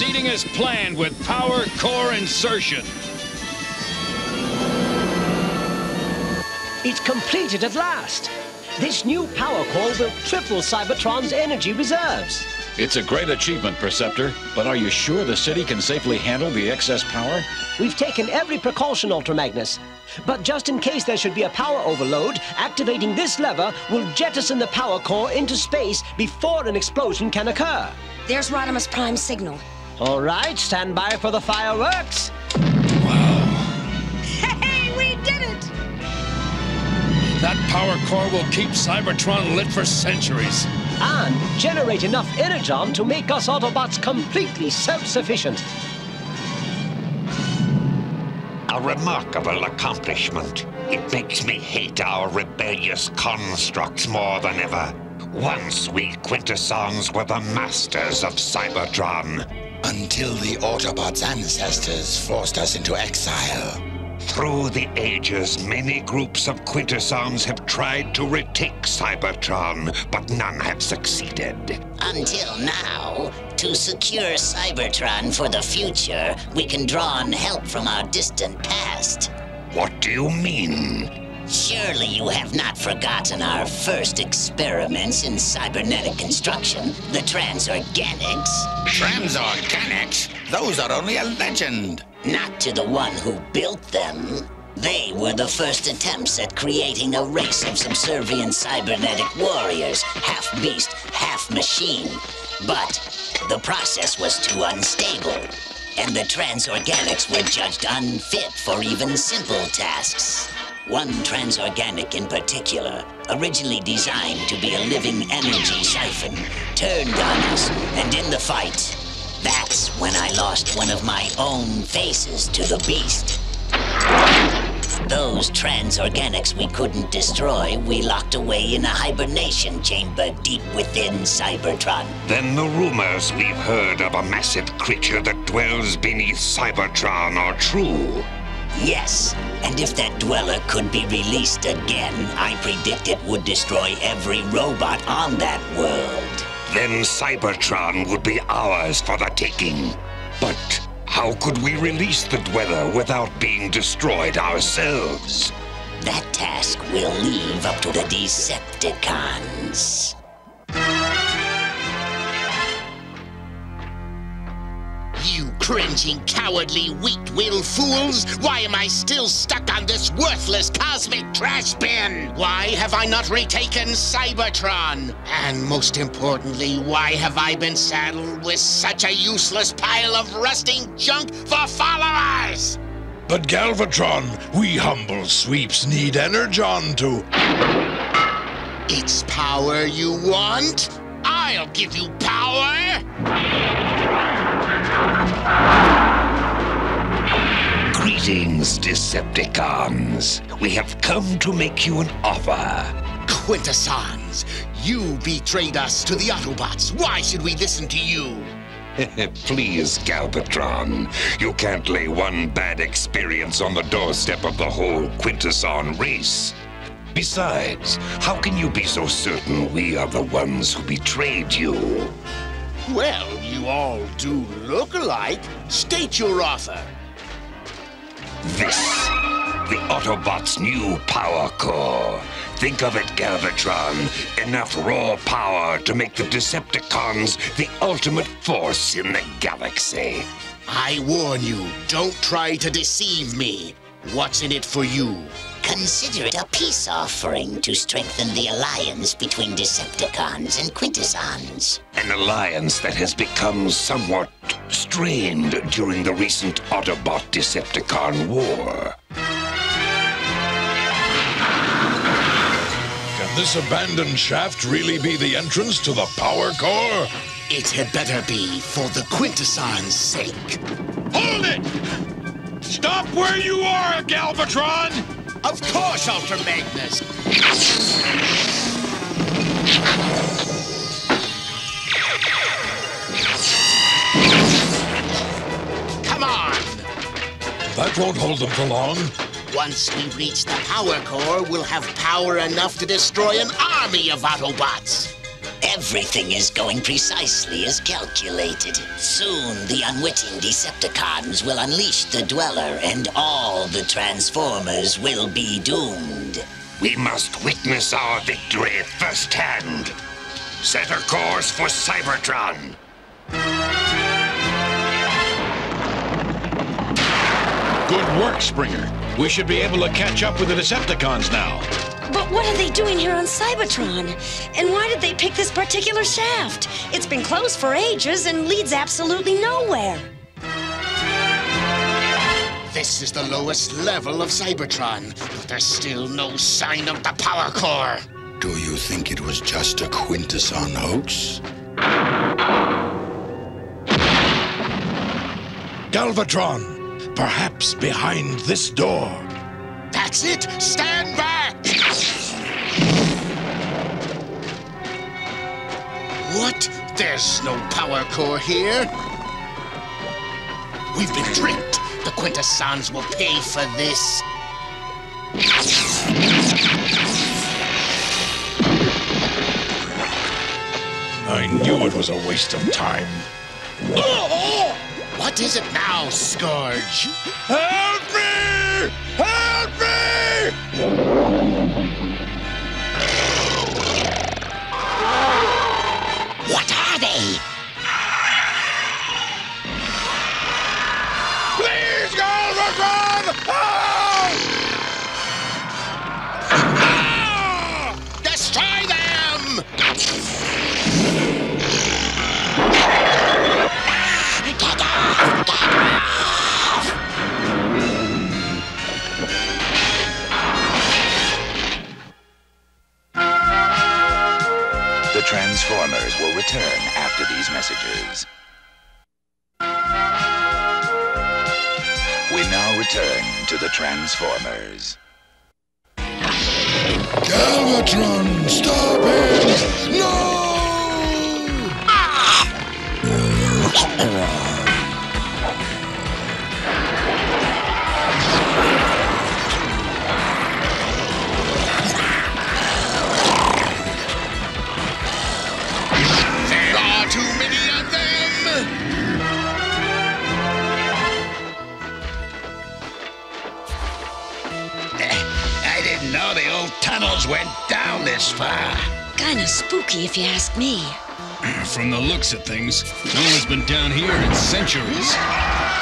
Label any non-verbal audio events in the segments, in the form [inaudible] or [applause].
Rodimus, proceeding as planned with power core insertion. It's completed at last. This new power core will triple Cybertron's energy reserves. It's a great achievement, Perceptor, but are you sure the city can safely handle the excess power? We've taken every precaution, Ultra Magnus. But just in case there should be a power overload, activating this lever will jettison the power core into space before an explosion can occur. There's Rodimus Prime's signal. All right, stand by for the fireworks. Wow. Hey, we did it! That power core will keep Cybertron lit for centuries. And generate enough energon to make us Autobots completely self-sufficient. A remarkable accomplishment. It makes me hate our rebellious constructs more than ever. Once we Quintessons were the masters of Cybertron. Until the Autobots' ancestors forced us into exile. Through the ages, many groups of Quintessons have tried to retake Cybertron, but none have succeeded. Until now, to secure Cybertron for the future, we can draw on help from our distant past. What do you mean? Surely you have not forgotten our first experiments in cybernetic construction, the transorganics. Transorganics? Those are only a legend. Not to the one who built them. They were the first attempts at creating a race of subservient cybernetic warriors, half beast, half machine. But the process was too unstable, and the transorganics were judged unfit for even simple tasks. One transorganic in particular, originally designed to be a living energy siphon, turned on us, and in the fight, that's when I lost one of my own faces to the beast. Those transorganics we couldn't destroy, we locked away in a hibernation chamber deep within Cybertron. Then the rumors we've heard of a massive creature that dwells beneath Cybertron are true. Yes, and if that dweller could be released again, I predict it would destroy every robot on that world. Then Cybertron would be ours for the taking. But how could we release the Dweller without being destroyed ourselves? That task will leave up to the Decepticons. Cringing, cowardly, weak-willed fools! Why am I still stuck on this worthless cosmic trash bin? Why have I not retaken Cybertron? And most importantly, why have I been saddled with such a useless pile of rusting junk for followers? But Galvatron, we humble sweeps need energon to... It's power you want? I'll give you power! Greetings, Decepticons. We have come to make you an offer. Quintessons, you betrayed us to the Autobots. Why should we listen to you? [laughs] Please, Galvatron. You can't lay one bad experience on the doorstep of the whole Quintesson race. Besides, how can you be so certain we are the ones who betrayed you? Well, you all do look alike. State your offer. This, the Autobots' new power core. Think of it, Galvatron. Enough raw power to make the Decepticons the ultimate force in the galaxy. I warn you, don't try to deceive me. What's in it for you? Consider it a peace offering to strengthen the alliance between Decepticons and Quintessons. An alliance that has become somewhat strained during the recent Autobot Decepticon war. Can this abandoned shaft really be the entrance to the power core? It had better be for the Quintessons' sake. Hold it! Stop where you are, Galvatron! Of course, Ultra Magnus. Come on! That won't hold them for long. Once we reach the power core, we'll have power enough to destroy an army of Autobots. Everything is going precisely as calculated. Soon, the unwitting Decepticons will unleash the Dweller, and all the Transformers will be doomed. We must witness our victory firsthand. Set a course for Cybertron. Good work, Springer. We should be able to catch up with the Decepticons now. But what are they doing here on Cybertron? And why did they pick this particular shaft? It's been closed for ages and leads absolutely nowhere. This is the lowest level of Cybertron, but there's still no sign of the power core. Do you think it was just a Quintesson hoax? Galvatron, perhaps behind this door. That's it! Stand back! What? There's no power core here. We've been tricked. The Quintessons will pay for this. I knew it was a waste of time. What is it now, Scourge? Help me! Help me! Galvatron, stop it! No! Ah! Tunnels went down this far. Kinda spooky, if you ask me. [clears throat] From the looks of things, no one's been down here in centuries. Ah!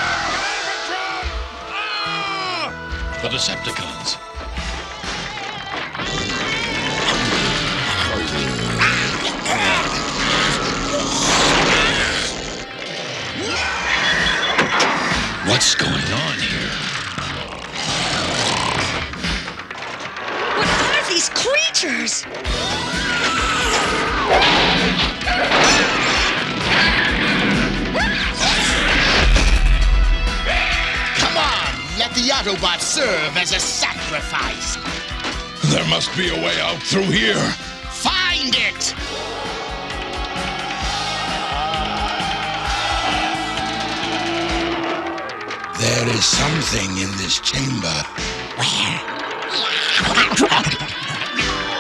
The Decepticons. What's going on here? Creatures? Come on, let the Autobots serve as a sacrifice. There must be a way out through here. Find it! There is something in this chamber. Kill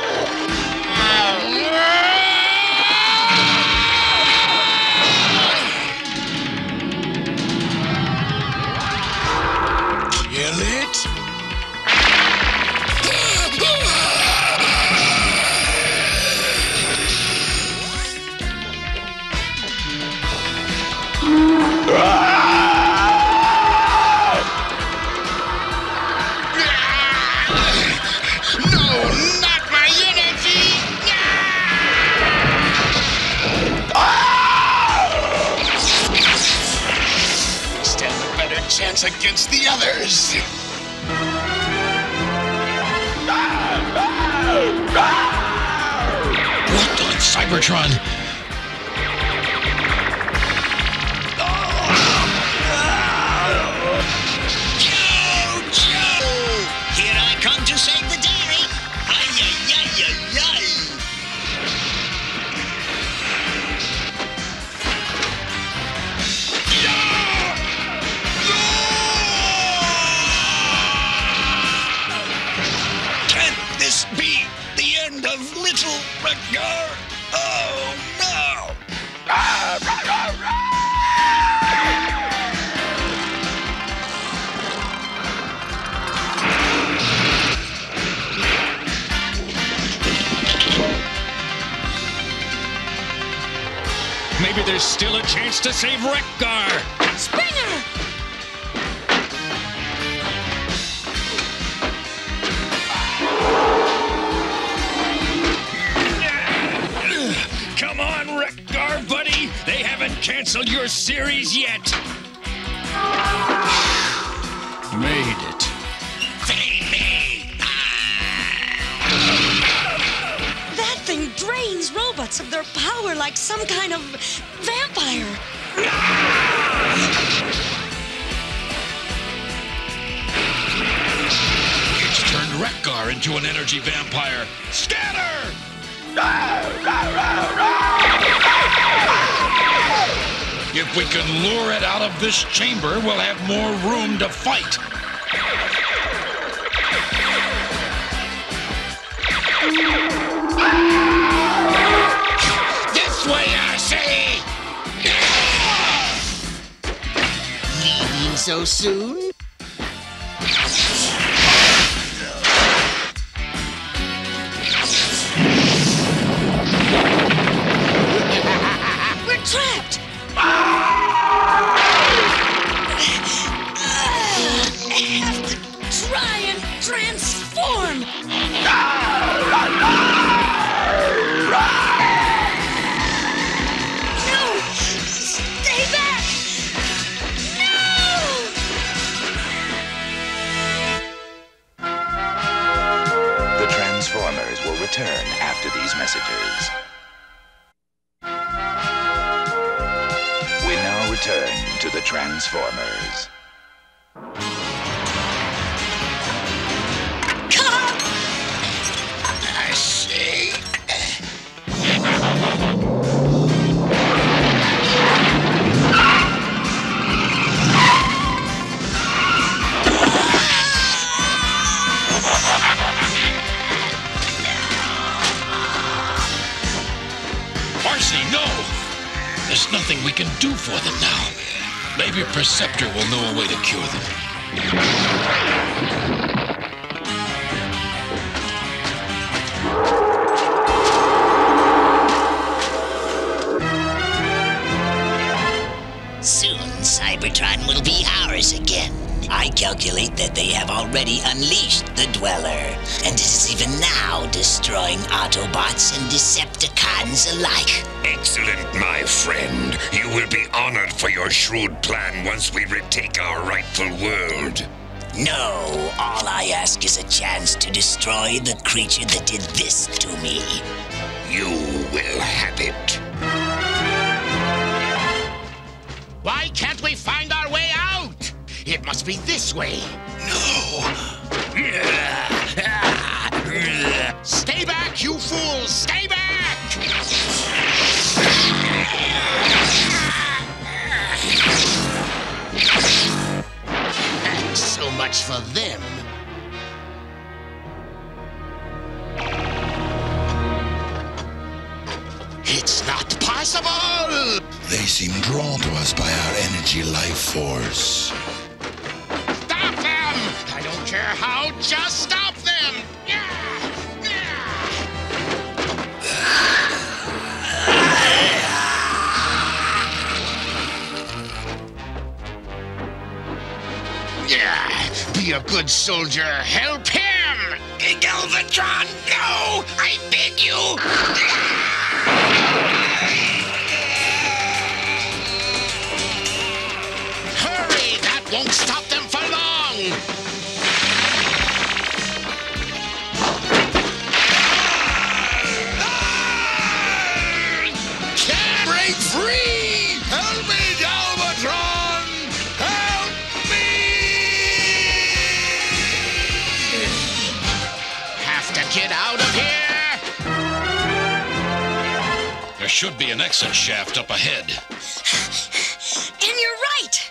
chance against the others! What on Cybertron? There's still a chance to save Wreck-Gar. Springer! Come on, Wreck-Gar, buddy. They haven't canceled your series yet. [sighs] Made it. Robots of their power like some kind of vampire. It's turned Wreck-Gar into an energy vampire. Scatter! If we can lure it out of this chamber, we'll have more room to fight. This so soon? Cure them. Calculate that they have already unleashed the Dweller, and it is even now destroying Autobots and Decepticons alike. Excellent, my friend. You will be honored for your shrewd plan once we retake our rightful world. No, all I ask is a chance to destroy the creature that did this to me. You will have it. Why can't we find our way out? It must be this way. No. Stay back, you fools! Stay back! And so much for them. It's not possible! They seem drawn to us by our energy life force. Soldier. Help him! Galvatron, no! I beg you! Should be an exit shaft up ahead. And you're right!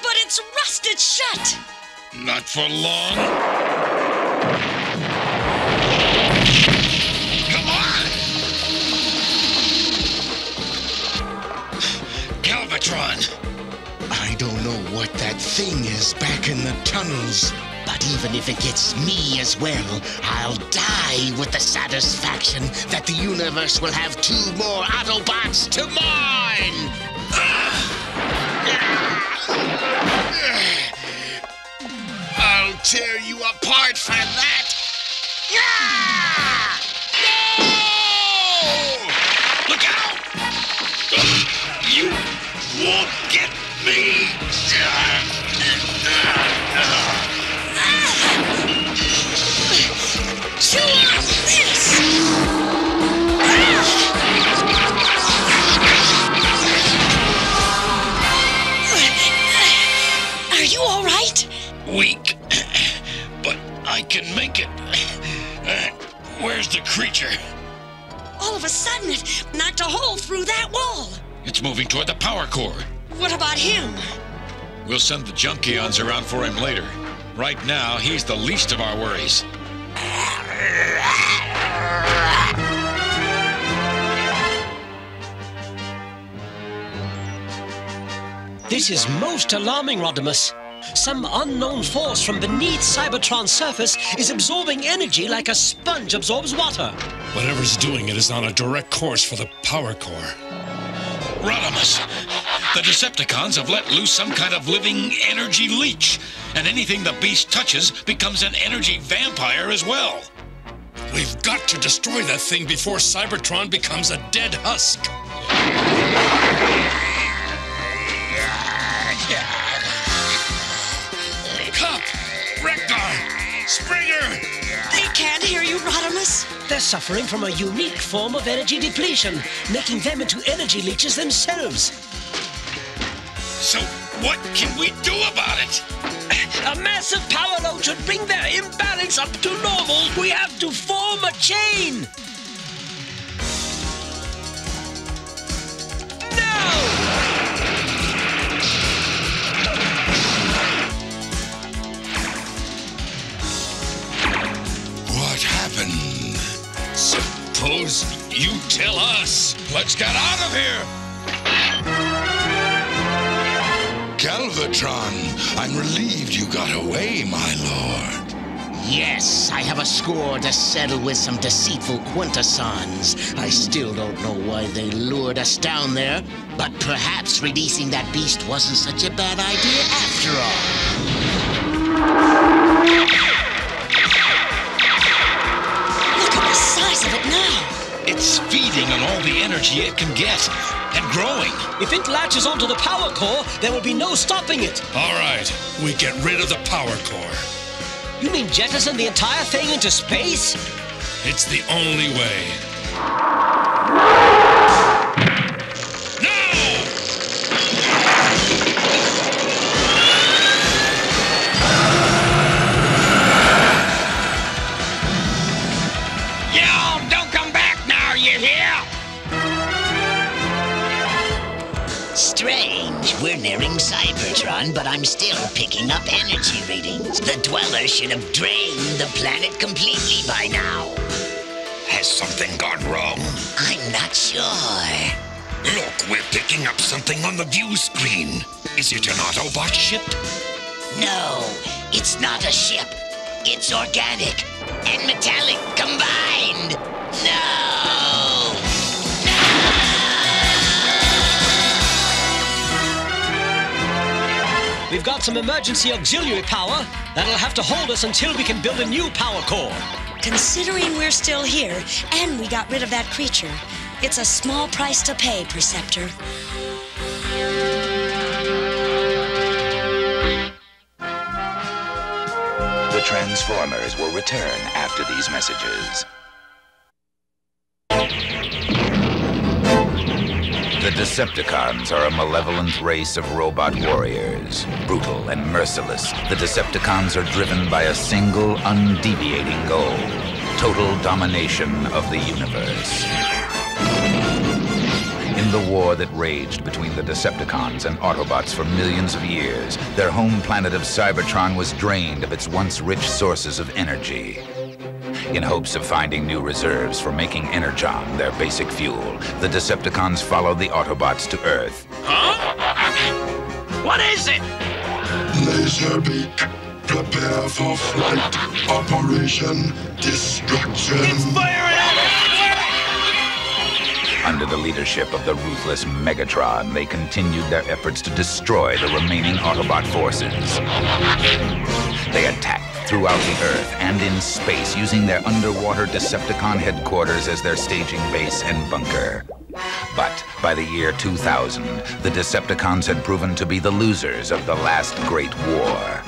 But it's rusted shut! Not for long. Come on! Galvatron! I don't know what that thing is back in the tunnels. Even if it gets me as well, I'll die with the satisfaction that the universe will have two more Autobots to mine! I'll tear you apart for that! Look out! You won't get me! Weak, [clears throat] but I can make it. [clears throat] Where's the creature? All of a sudden, it knocked a hole through that wall. It's moving toward the power core. What about him? We'll send the Junkions around for him later. Right now, he's the least of our worries. This is most alarming, Rodimus. Some unknown force from beneath Cybertron's surface is absorbing energy like a sponge absorbs water. Whatever's doing it is on a direct course for the power core. Rodimus! The Decepticons have let loose some kind of living energy leech, and anything the beast touches becomes an energy vampire as well. We've got to destroy that thing before Cybertron becomes a dead husk. Springer! They can't hear you, Rodimus. They're suffering from a unique form of energy depletion, making them into energy leeches themselves. So, what can we do about it? [laughs] A massive power load should bring their imbalance up to normal. We have to form a chain. Suppose you tell us. Let's get out of here! Galvatron, I'm relieved you got away, my lord. Yes, I have a score to settle with some deceitful Quintessons. I still don't know why they lured us down there, but perhaps releasing that beast wasn't such a bad idea after energy it can get, and growing. If it latches onto the power core, there will be no stopping it. All right, we get rid of the power core. You mean jettison the entire thing into space? It's the only way. We're nearing Cybertron, but I'm still picking up energy readings. The Dweller should have drained the planet completely by now. Has something gone wrong? I'm not sure. Look, we're picking up something on the view screen. Is it an Autobot ship? No, it's not a ship. It's organic and metallic combined. No! We've got some emergency auxiliary power that'll have to hold us until we can build a new power core. Considering we're still here and we got rid of that creature, it's a small price to pay, Perceptor. The Transformers will return after these messages. The Decepticons are a malevolent race of robot warriors. Brutal and merciless, the Decepticons are driven by a single, undeviating goal total domination of the universe. In the war that raged between the Decepticons and Autobots for millions of years, their home planet of Cybertron was drained of its once rich sources of energy. In hopes of finding new reserves for making Energon their basic fuel, the Decepticons followed the Autobots to Earth. Huh? What is it? Laserbeak, prepare for flight. Operation Destruction. Firing Under the leadership of the ruthless Megatron, they continued their efforts to destroy the remaining Autobot forces. They attacked throughout the Earth and in space using their underwater Decepticon headquarters as their staging base and bunker. But by the year 2000, the Decepticons had proven to be the losers of the last Great War.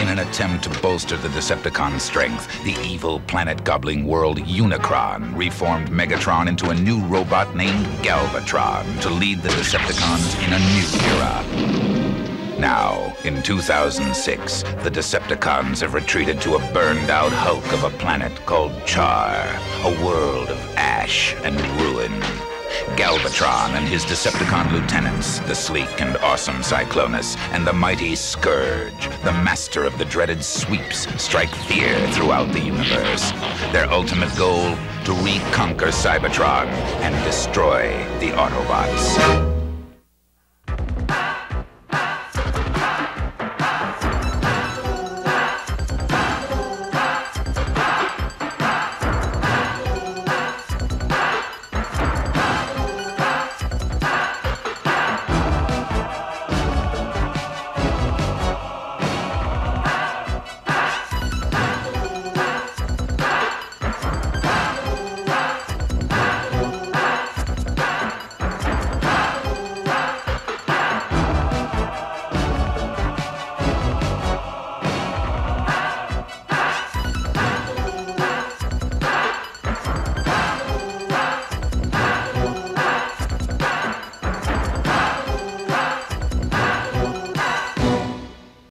In an attempt to bolster the Decepticon strength, the evil planet-gobbling world Unicron reformed Megatron into a new robot named Galvatron to lead the Decepticons in a new era. Now, in 2006, the Decepticons have retreated to a burned-out hulk of a planet called Char, a world of ash and ruin. Galvatron and his Decepticon lieutenants, the sleek and awesome Cyclonus, and the mighty Scourge, the master of the dreaded sweeps, strike fear throughout the universe. Their ultimate goal, to reconquer Cybertron and destroy the Autobots.